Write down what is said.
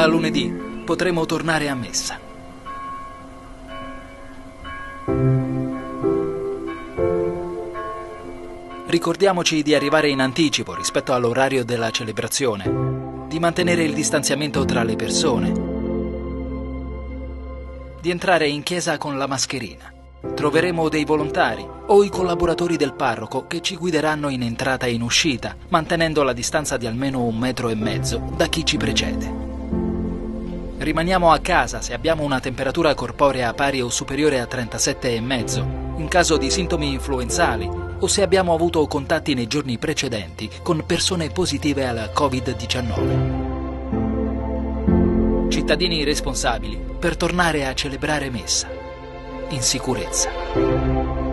Da lunedì potremo tornare a messa. Ricordiamoci di arrivare in anticipo rispetto all'orario della celebrazione, di mantenere il distanziamento tra le persone, di entrare in chiesa con la mascherina. Troveremo dei volontari o i collaboratori del parroco che ci guideranno in entrata e in uscita, mantenendo la distanza di almeno un metro e mezzo da chi ci precede. Rimaniamo a casa se abbiamo una temperatura corporea pari o superiore a 37,5, in caso di sintomi influenzali o se abbiamo avuto contatti nei giorni precedenti con persone positive al Covid-19. Cittadini responsabili per tornare a celebrare messa in sicurezza.